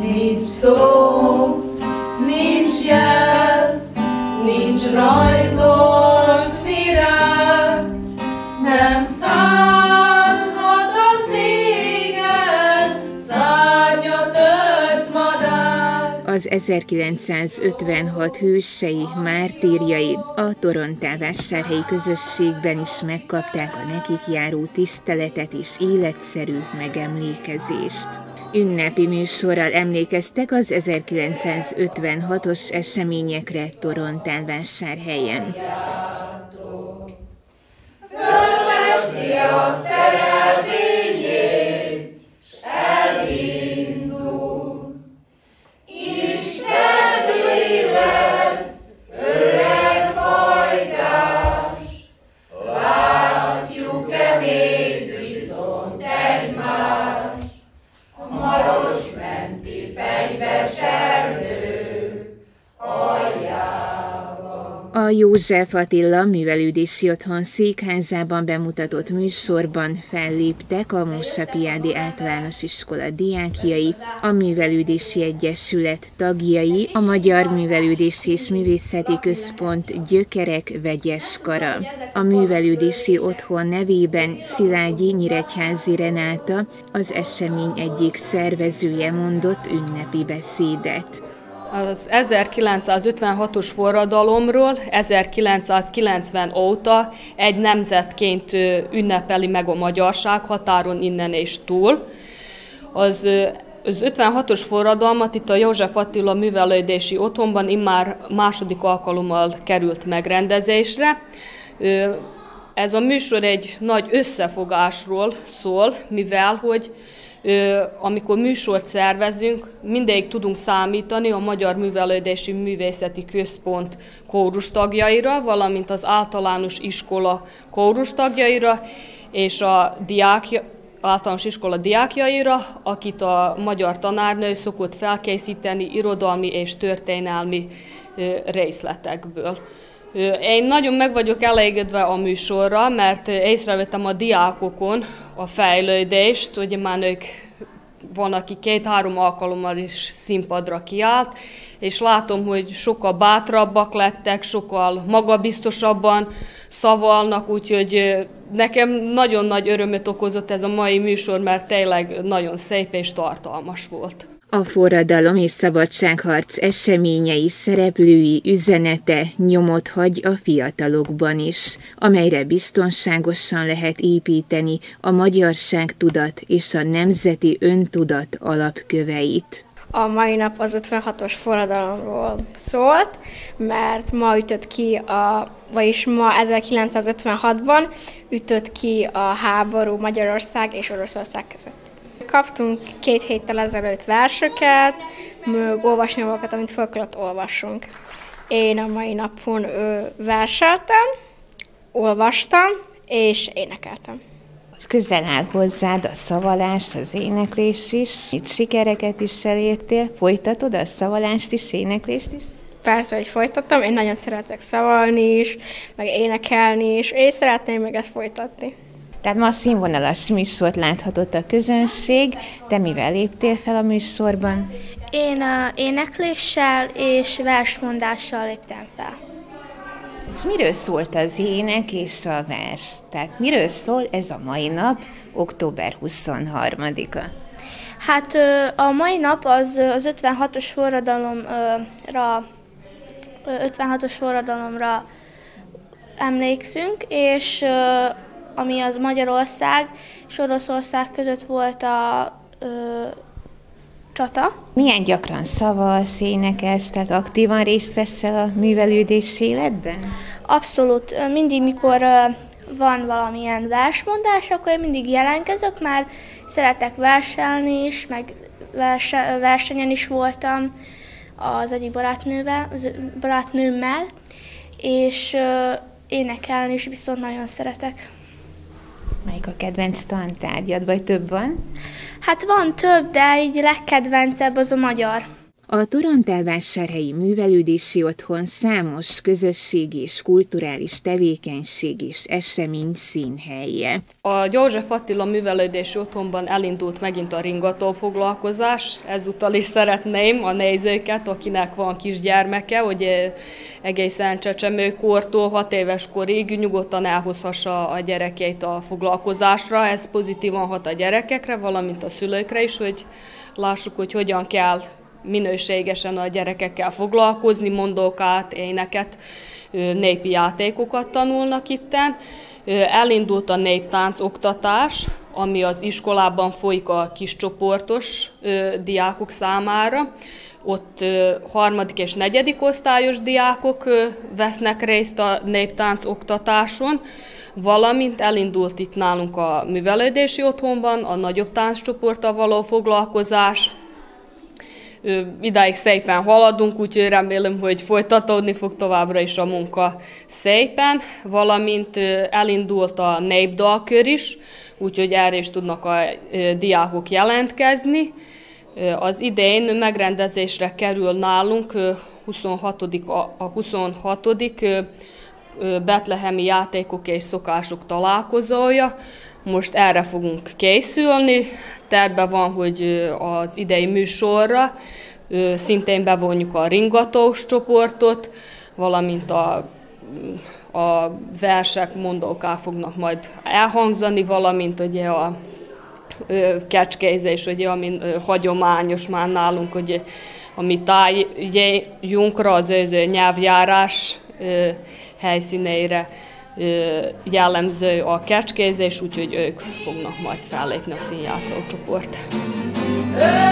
Nincs szó, nincs jel, nincs rajzolt virág, nem szállhat az égen, szárnya tört madár. Az 1956 hősei, mártírjai a Torontálvásárhelyi közösségben is megkapták a nekik járó tiszteletet és életszerű megemlékezést. Ünnepi műsorral emlékeztek az 1956-os eseményekre Torontálvásárhelyen. Fölveszi a József Attila művelődési otthon székházában bemutatott műsorban felléptek a Mósapiádi Általános Iskola diákjai, a Művelődési Egyesület tagjai, a Magyar Művelődési és Művészeti Központ Gyökerek Vegyes Kara. A Művelődési Otthon nevében Szilágyi Nyíregyházi Renáta, az esemény egyik szervezője mondott ünnepi beszédet. Az 1956-os forradalomról 1990 óta egy nemzetként ünnepeli meg a magyarság határon innen és túl. Az az 56-os forradalmat itt a József Attila művelődési otthonban immár második alkalommal került megrendezésre. Ez a műsor egy nagy összefogásról szól, mivel hogy amikor műsort szervezünk, mindig tudunk számítani a Magyar Művelődési Művészeti Központ kórus tagjaira, valamint az általános iskola kórus tagjaira, és a diák, általános iskola diákjaira, akit a magyar tanárnő szokott felkészíteni irodalmi és történelmi részletekből. Én nagyon meg vagyok elégedve a műsorra, mert észrevettem a diákokon a fejlődést, ugye már ők van, aki két-három alkalommal is színpadra kiállt, és látom, hogy sokkal bátrabbak lettek, sokkal magabiztosabban szavalnak, úgyhogy nekem nagyon nagy örömöt okozott ez a mai műsor, mert tényleg nagyon szép és tartalmas volt. A forradalom és szabadságharc eseményei szereplői üzenete nyomot hagy a fiatalokban is, amelyre biztonságosan lehet építeni a magyarság tudat és a nemzeti öntudat alapköveit. A mai nap az 56-os forradalomról szólt, mert ma ütött ki a, vagyis ma 1956-ban ütött ki a háború Magyarország és Oroszország között. Kaptunk két héttel ezelőtt verseket, meg olvasnyomokat, amit fel kellett olvassunk. Én a mai napon verseltem, olvastam, és énekeltem. Közel áll hozzád a szavalás, az éneklés is. Itt sikereket is elértél. Folytatod a szavalást is, éneklést is? Persze, hogy folytattam. Én nagyon szeretek szavalni is, meg énekelni is, és szeretném még ezt folytatni. Tehát ma színvonalas műsort láthatott a közönség. Te mivel léptél fel a műsorban? Én a énekléssel és versmondással léptem fel. És miről szólt az ének és a vers? Tehát miről szól ez a mai nap, október 23-a? Hát a mai nap az az 56-os forradalomra 56-os forradalomra emlékszünk, és ami az Magyarország és Oroszország között volt a ö, csata. Milyen gyakran szavalsz, énekelsz, tehát aktívan részt veszel a művelődés életben? Abszolút. Mindig, mikor van valamilyen versmondás, akkor én mindig jelentkezök, már szeretek verselni is, meg verse, versenyen is voltam az egyik barátnővel, barátnőmmel, és énekelni is viszont nagyon szeretek. Melyik a kedvenc tantárgyad, vagy több van? Hát van több, de így legkedvencebb az a magyar. A Torontelvásárhelyi Művelődési Otthon számos közösségi és kulturális tevékenység és esemény színhelye. A József Attila Művelődési Otthonban elindult megint a ringató foglalkozás. Ezúttal is szeretném a nézőket, akinek van kisgyermeke, hogy egészen csecsemőkortól, hat éves korig nyugodtan elhozhassa a gyerekeit a foglalkozásra. Ez pozitívan hat a gyerekekre, valamint a szülőkre is, hogy lássuk, hogy hogyan kell minőségesen a gyerekekkel foglalkozni, mondókát, éneket, népi játékokat tanulnak itten. Elindult a néptánc oktatás, ami az iskolában folyik a kiscsoportos diákok számára. Ott harmadik és negyedik osztályos diákok vesznek részt a néptánc oktatáson, valamint elindult itt nálunk a művelődési otthonban a nagyobb tánccsoporttal való foglalkozás, idáig szépen haladunk, úgyhogy remélem, hogy folytatódni fog továbbra is a munka szépen, valamint elindult a népdalkör is, úgyhogy erre is tudnak a diákok jelentkezni. Az idén megrendezésre kerül nálunk 26. a 26. betlehemi játékok és szokások találkozója. Most erre fogunk készülni. Terve van, hogy az idei műsorra szintén bevonjuk a ringatós csoportot, valamint a a versek, mondóká fognak majd elhangzani, valamint ugye a kecskézés, ugye, ami hagyományos már nálunk, hogy a mi tájjunkra, az őző nyelvjárás helyszíneire jellemző a kecskézés, úgyhogy ők fognak majd fellépni a színjátszó csoport. Ölel!